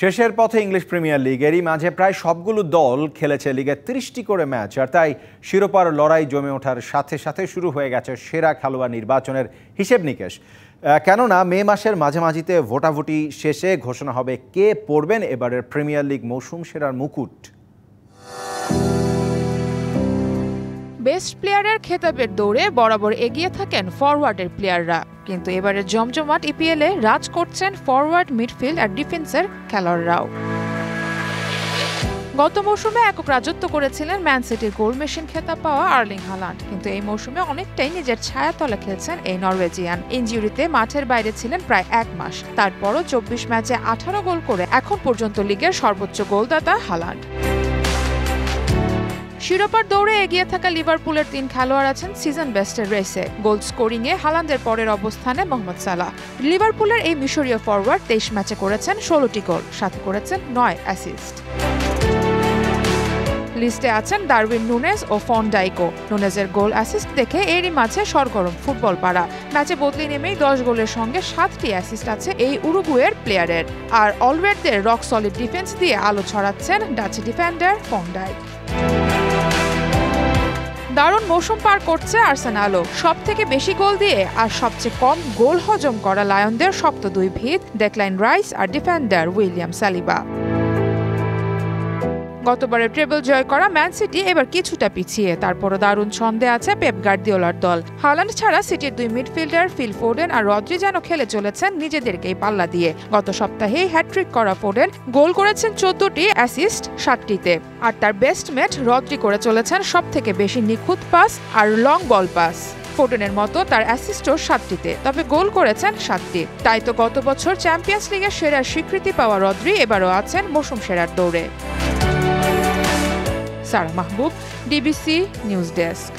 শেষের পথে English premier লিগেরই মাঝে প্রায় সবগুলো দল খেলেছে লিগের তিরিশটি করে ম্যাচ, আর তাই শিরোপার লড়াই জমে ওঠার সাথে সাথে শুরু হয়ে গেছে সেরা খেলোয়াড় নির্বাচনের হিসেব নিকেশ। কেননা মে মাসের মাঝামাঝিতে ভোটাভুটি শেষে ঘোষণা হবে কে পড়বেন এবারের প্রিমিয়ার লিগ মৌসুম সেরার মুকুট। বেস্ট প্লেয়ারের খেতাবের দৌড়ে বরাবর এগিয়ে থাকেন ফরওয়ার্ডের প্লেয়াররা। কিন্তু এবারে জমজমাট ইপিএলে রাজ করছেন ফরওয়ার্ড, মিডফিল্ড আর ডিফেন্সের খেলোয়াড়রাও। গত মৌসুমে একক রাজত্ব করেছিলেন ম্যান সিটির গোল মেশিন খেতাব পাওয়া আর্লিং হালান্ড। কিন্তু এই মৌসুমে অনেকটাই নিজের ছায়াতলে খেলছেন এই নরওয়েজিয়ান। ইঞ্জুরিতে মাঠের বাইরে ছিলেন প্রায় এক মাস। তারপরও চব্বিশ ম্যাচে আঠারো গোল করে এখন পর্যন্ত লিগের সর্বোচ্চ গোলদাতা হালান্ড। শিরোপার দৌড়ে এগিয়ে থাকা লিভারপুলের তিন খেলোয়াড় আছেন সিজন বেস্টের রেসে। গোল স্কোরিংয়ে হালান্দের পরের অবস্থানে মোহাম্মদ সালাহ। লিভারপুলের এই মিশরীয় ফরওয়ার্ড তেইশ ম্যাচে করেছেন ষোলোটি গোল, সাথে করেছেন নয় অ্যাসিস্ট। লিস্টে আছেন ডারউইন নুনেজ ও ফন ডাইকো নুনেজের গোল অ্যাসিস্ট দেখে এরই মাঝে সরগরম ফুটবল পাড়া। ম্যাচে বদলি নেমেই দশ গোলের সঙ্গে সাতটি অ্যাসিস্ট আছে এই উরুগুয়ের প্লেয়ারের। আর অলরেডদের রক সলিড ডিফেন্স দিয়ে আলো ছড়াচ্ছেন ডাচ ডিফেন্ডার ফন ডাইক দারুণ মৌসুম পার করছে আর্সেনালও। সব থেকে বেশি গোল দিয়ে আর সবচেয়ে কম গোল হজম করা লায়নদের শক্ত দুই ভিত, ডেকলাইন রাইস আর ডিফেন্ডার উইলিয়াম সালিবা। গতবারের ট্রেবল জয় করা ম্যান সিটি এবার কিছুটা পিছিয়ে। তারপরও দারুণ ছন্দে আছে পেপ গার্দিওলার দল। হালান্ড ছাড়া সিটির দুই মিডফিল্ডার ফিল ফোডেন আর রদ্রি যেন খেলে চলেছেন নিজেদেরকেই পাল্লা দিয়ে। গত সপ্তাহেই হ্যাট্রিক করা ফোডেন গোল করেছেন চোদ্দটি অ্যাসিস্ট সাতটিতে আর তার বেস্ট ম্যাচ রদ্রি করে চলেছেন সব থেকে বেশি নিখুঁত পাস আর লং বল পাস ফোডেনের মতো তার অ্যাসিস্টও সাতটিতে তবে গোল করেছেন সাতটি। তাই তো গত বছর চ্যাম্পিয়ন্স লিগের সেরা স্বীকৃতি পাওয়া রদ্রি এবারও আছেন মৌসুম সেরার দৌড়ে। Sara Mahbub DBC news desk